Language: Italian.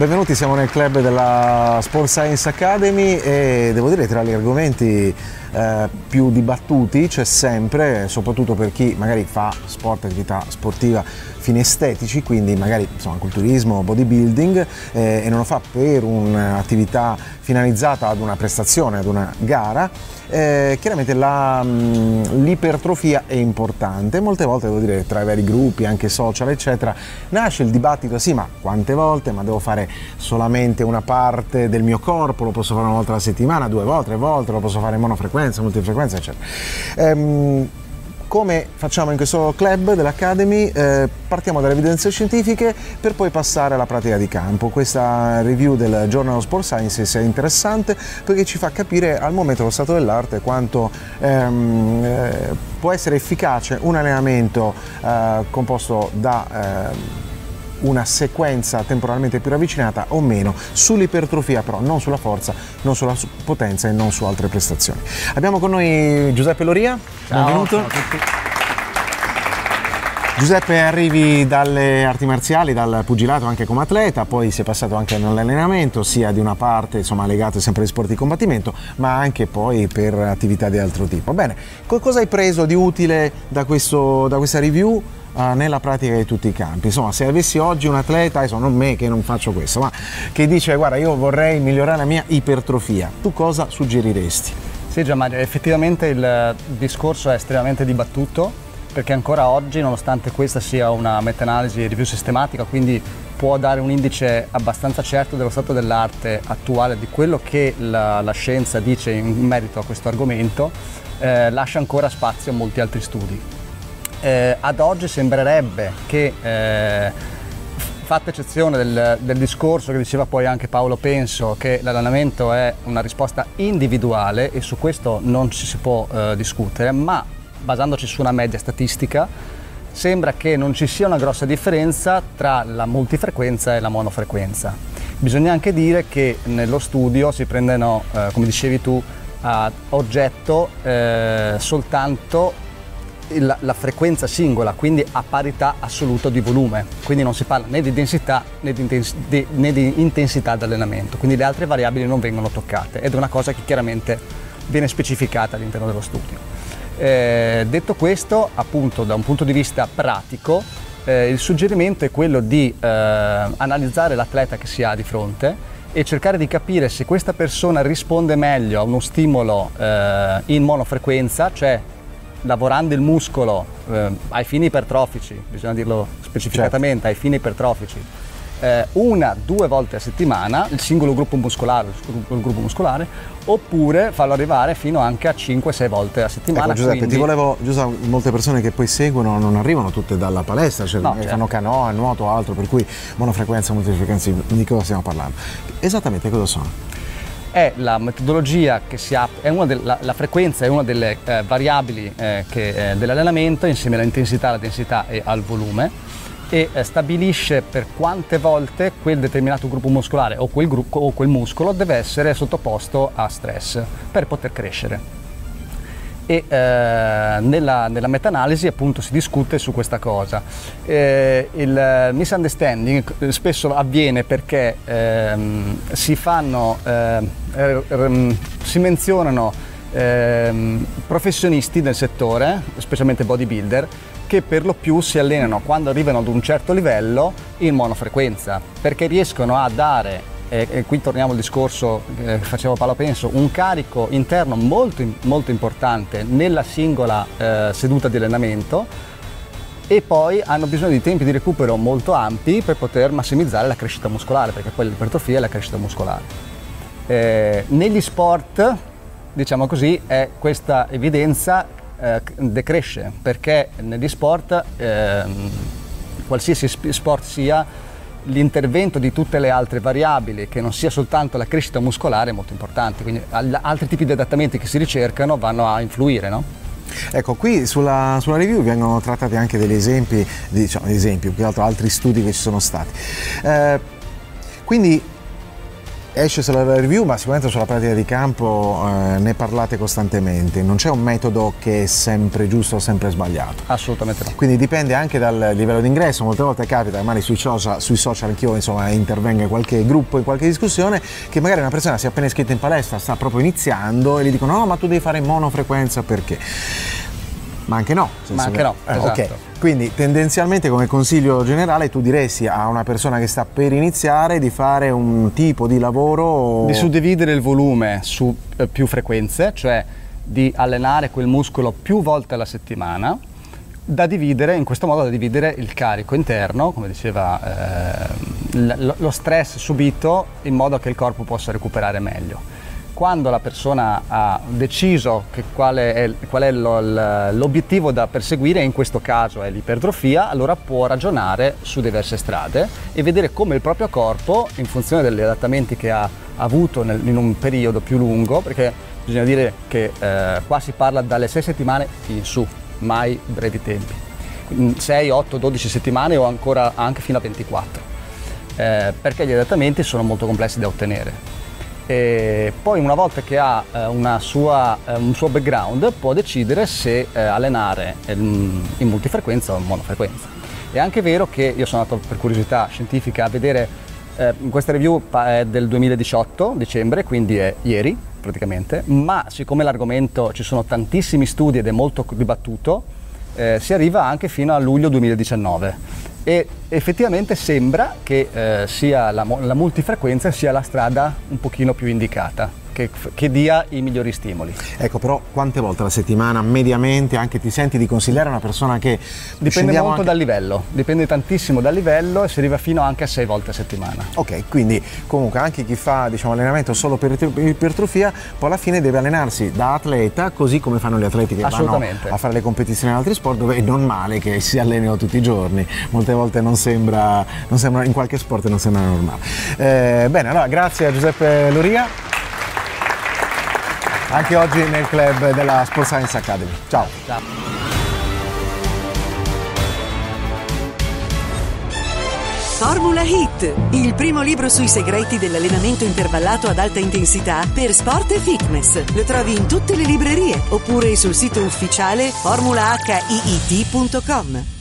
Benvenuti, siamo nel club della Sport Science Academy e devo dire tra gli argomenti eh, più dibattuti c'è sempre, soprattutto per chi magari fa sport, attività sportiva fini estetici, quindi magari insomma, culturismo, bodybuilding eh, e non lo fa per un'attività finalizzata ad una prestazione, ad una gara, eh, chiaramente mm, l'ipertrofia è importante, molte volte devo dire tra i vari gruppi, anche social eccetera, nasce il dibattito sì ma quante volte, ma devo fare solamente una parte del mio corpo, lo posso fare una volta alla settimana, due volte, tre volte, lo posso fare in monofrequenza, multifrequenza eccetera. Ehm, come facciamo in questo club dell'Academy, eh, partiamo dalle evidenze scientifiche per poi passare alla pratica di campo. Questa review del Journal of Sport Sciences è interessante perché ci fa capire al momento lo stato dell'arte quanto ehm, eh, può essere efficace un allenamento eh, composto da ehm, una sequenza temporalmente più ravvicinata o meno sull'ipertrofia però non sulla forza, non sulla potenza e non su altre prestazioni. Abbiamo con noi Giuseppe Loria, ciao, benvenuto. Ciao a tutti. Giuseppe arrivi dalle arti marziali, dal pugilato anche come atleta, poi si è passato anche nell'allenamento, sia di una parte insomma, legata sempre agli sport di combattimento, ma anche poi per attività di altro tipo. Bene, cosa hai preso di utile da, questo, da questa review? Uh, nella pratica di tutti i campi. Insomma, se avessi oggi un atleta, adesso non me che non faccio questo, ma che dice guarda io vorrei migliorare la mia ipertrofia, tu cosa suggeriresti? Sì Gianmario, effettivamente il discorso è estremamente dibattuto perché ancora oggi, nonostante questa sia una meta-analisi review sistematica, quindi può dare un indice abbastanza certo dello stato dell'arte attuale, di quello che la, la scienza dice in merito a questo argomento, eh, lascia ancora spazio a molti altri studi eh, ad oggi sembrerebbe che, eh, fatta eccezione del, del, discorso che diceva poi anche Paolo Penso, che l'allenamento è una risposta individuale e su questo non ci si può eh, discutere, ma basandoci su una media statistica, sembra che non ci sia una grossa differenza tra la multifrequenza e la monofrequenza. Bisogna anche dire che nello studio si prendono, eh, come dicevi tu, a oggetto eh, soltanto la, la, frequenza singola, quindi a parità assoluta di volume, quindi non si parla né di densità né di, intens- di, né di intensità d'allenamento, quindi le altre variabili non vengono toccate ed è una cosa che chiaramente viene specificata all'interno dello studio. Eh, detto questo, appunto da un punto di vista pratico, eh, il suggerimento è quello di eh, analizzare l'atleta che si ha di fronte e cercare di capire se questa persona risponde meglio a uno stimolo eh, in monofrequenza, cioè lavorando il muscolo eh, ai fini ipertrofici, bisogna dirlo specificatamente, certo. ai fini ipertrofici, eh, una, due volte a settimana, il singolo gruppo muscolare, il gruppo muscolare, oppure farlo arrivare fino anche a 5-6 volte a settimana. Ecco, Giuseppe, quindi... ti volevo, Giuseppe, molte persone che poi seguono non arrivano tutte dalla palestra, cioè no, certo. fanno canoa, nuoto o altro, per cui monofrequenza, multifrequenza, di cosa stiamo parlando? Esattamente cosa sono? È la metodologia che si ha, de, la, la, frequenza è una delle eh, variabili eh, che, eh, dell'allenamento insieme all'intensità, alla densità e al volume e eh, stabilisce per quante volte quel determinato gruppo muscolare o quel, gruppo, o quel muscolo deve essere sottoposto a stress per poter crescere e eh, nella, nella meta-analisi appunto si discute su questa cosa. Eh, il misunderstanding spesso avviene perché ehm, si fanno, si menzionano ehm, professionisti del settore, specialmente bodybuilder, che per lo più si allenano quando arrivano ad un certo livello in monofrequenza, perché riescono a dare e, e qui torniamo al discorso che facevo Paolo Penso, un carico interno molto, molto importante nella singola eh, seduta di allenamento e poi hanno bisogno di tempi di recupero molto ampi per poter massimizzare la crescita muscolare, perché poi l'ipertrofia è la crescita muscolare. Eh, negli sport, diciamo così, questa evidenza eh, decresce, perché negli sport, ehm, qualsiasi sport sia, l'intervento di tutte le altre variabili, che non sia soltanto la crescita muscolare, è molto importante. Quindi altri tipi di adattamenti che si ricercano vanno a influire. No? Ecco, qui sulla, sulla, review vengono trattati anche degli esempi, diciamo, esempi, più che altro altri studi che ci sono stati. Eh, quindi esce sulla review, ma sicuramente sulla pratica di campo eh, ne parlate costantemente. Non c'è un metodo che è sempre giusto o sempre sbagliato. Assolutamente no. Quindi dipende anche dal livello d'ingresso. Molte volte capita, magari sui social, sui social anch'io insomma, intervenga in qualche gruppo, in qualche discussione, che magari una persona si è appena iscritta in palestra, sta proprio iniziando e gli dicono no, ma tu devi fare monofrequenza perché? Ma anche no. Ma anche no, eh, esatto. Ok, quindi tendenzialmente come consiglio generale tu diresti a una persona che sta per iniziare di fare un tipo di lavoro... Di suddividere il volume su eh, più frequenze, cioè di allenare quel muscolo più volte alla settimana, da dividere, in questo modo da dividere il carico interno, come diceva, eh, lo stress subito, in modo che il corpo possa recuperare meglio quando la persona ha deciso qual è, qual è lo, l'obiettivo da perseguire, in questo caso è l'ipertrofia, allora può ragionare su diverse strade e vedere come il proprio corpo, in funzione degli adattamenti che ha avuto nel, in un periodo più lungo, perché bisogna dire che eh, qua si parla dalle 6 settimane in su, mai brevi tempi, 6, 8, 12 settimane o ancora anche fino a 24, eh, perché gli adattamenti sono molto complessi da ottenere e poi una volta che ha eh, sua, eh, un suo background può decidere se eh, allenare in multifrequenza o in monofrequenza. È anche vero che io sono andato per curiosità scientifica a vedere in questa review è del 2018, dicembre, quindi è ieri praticamente, ma siccome l'argomento ci sono tantissimi studi ed è molto dibattuto, eh, si arriva anche fino a luglio 2019 e effettivamente sembra che eh, sia la, la, multifrequenza sia la strada un pochino più indicata che, che, dia i migliori stimoli. Ecco, però quante volte alla settimana mediamente anche ti senti di consigliare una persona che... Dipende molto anche... dal livello, dipende tantissimo dal livello e si arriva fino anche a sei volte a settimana. Ok, quindi comunque anche chi fa diciamo, allenamento solo per ipertrofia poi alla fine deve allenarsi da atleta così come fanno gli atleti che vanno a fare le competizioni in altri sport dove è normale che si allenino tutti i giorni, molte volte non sembra, non sembra in qualche sport non sembra normale. Eh, bene, allora grazie a Giuseppe Loria anche oggi nel club della Sport Science Academy. Ciao. Ciao. Formula Hit, il primo libro sui segreti dell'allenamento intervallato ad alta intensità per sport e fitness. Lo trovi in tutte le librerie oppure sul sito ufficiale formulahiit.com.